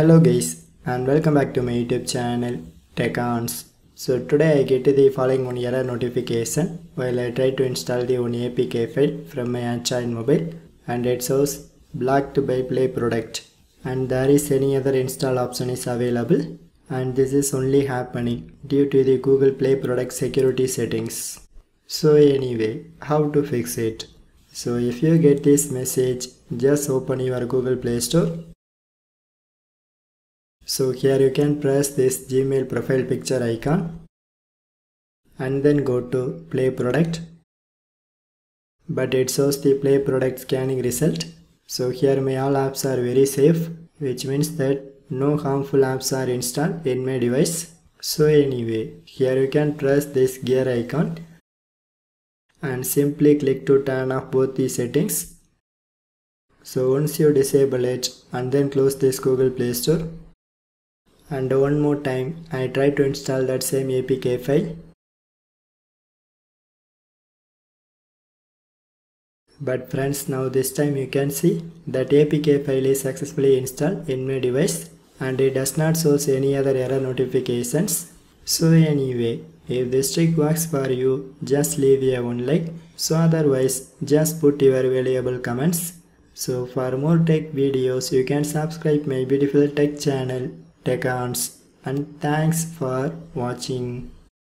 Hello guys and welcome back to my YouTube channel Teconz. So today I get the following one error notification while I try to install the one APK file from my Android mobile and it shows blocked by Play Protect and there is any other install option is available and this is only happening due to the Google Play Protect security settings. So anyway, how to fix it? So if you get this message, just open your Google Play Store so here you can press this Gmail profile picture icon and then go to play protect. But it shows the play protect scanning result. So here my all apps are very safe which means that no harmful apps are installed in my device. So anyway here you can press this gear icon and simply click to turn off both the settings. So once you disable it and then close this Google Play Store and one more time I try to install that same APK file. But friends now this time you can see that APK file is successfully installed in my device and it does not show any other error notifications. So anyway if this trick works for you just leave a one like. So otherwise just put your valuable comments. So for more tech videos you can subscribe my beautiful tech channel Teconz and thanks for watching.